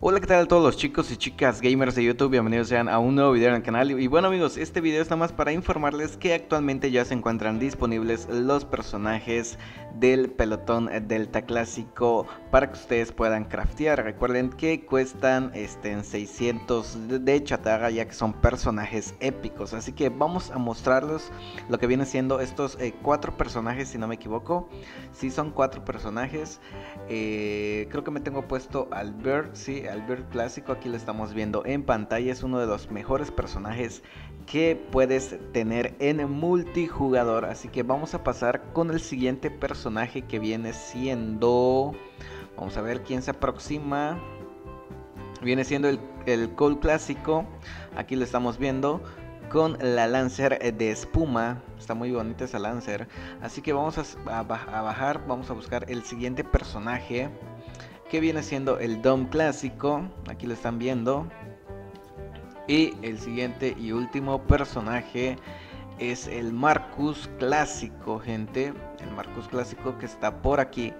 ¿qué tal todos los chicos y chicas gamers de YouTube? Bienvenidos sean a un nuevo video en el canal. Y bueno amigos, este video es nada más para informarles que actualmente ya se encuentran disponibles los personajes del pelotón Delta Clásico Para que ustedes puedan craftear. Recuerden que cuestan este, en 600 de chatarra ya que son personajes épicos. Así que vamos a mostrarles lo que viene siendo estos eh, cuatro personajes si no me equivoco. Si son cuatro personajes. Eh, Creo que me tengo puesto al Bird, sí, Albert clásico, aquí lo estamos viendo en pantalla, es uno de los mejores personajes que puedes tener en multijugador, así que vamos a pasar con el siguiente personaje que viene siendo, vamos a ver quién se aproxima, viene siendo el, el Cole clásico, aquí lo estamos viendo, con la Lancer de espuma. Está muy bonita esa Lancer. Así que vamos a, a, bajar, vamos a buscar el siguiente personaje que viene siendo el Dom clásico, aquí lo están viendo. Y el siguiente y último personaje es el Marcus clásico, gente. El Marcus clásico que está por aquí.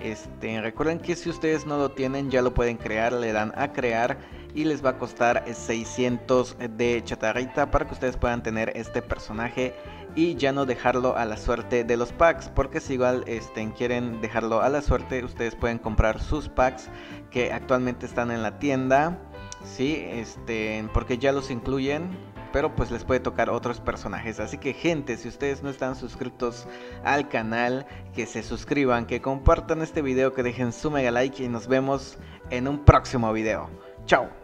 Este, recuerden que si ustedes no lo tienen ya lo pueden crear, le dan a crear y les va a costar 600 de chatarrita para que ustedes puedan tener este personaje y ya no dejarlo a la suerte de los packs porque si igual este, quieren dejarlo a la suerte ustedes pueden comprar sus packs que actualmente están en la tienda sí este porque ya los incluyen pero pues les puede tocar otros personajes. Así que gente si ustedes no están suscritos al canal que se suscriban que compartan este video que dejen su mega like y nos vemos en un próximo video. Chao